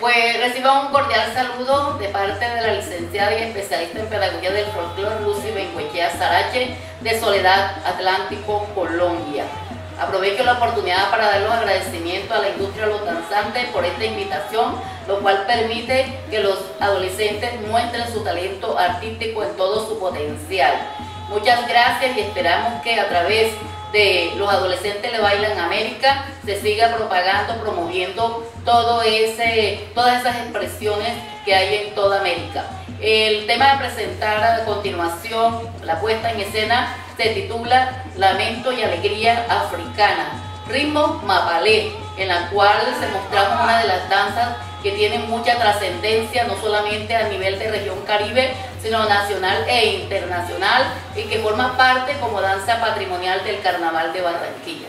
Pues reciba un cordial saludo de parte de la licenciada y especialista en pedagogía del folclore Lucy Benguechea Sarache de Soledad Atlántico, Colombia. Aprovecho la oportunidad para dar los agradecimientos a la industria lotanzante por esta invitación, lo cual permite que los adolescentes muestren su talento artístico en todo su potencial. Muchas gracias y esperamos que a través de los adolescentes le bailan América se siga propagando, promoviendo todo ese, todas esas expresiones que hay en toda América. El tema de presentar a continuación, la puesta en escena, se titula Lamento y Alegría Africana, ritmo mapalé, en la cual se mostramos una de las danzas que tiene mucha trascendencia, no solamente a nivel de región caribe, sino nacional e internacional, y que forma parte como danza patrimonial del Carnaval de Barranquilla.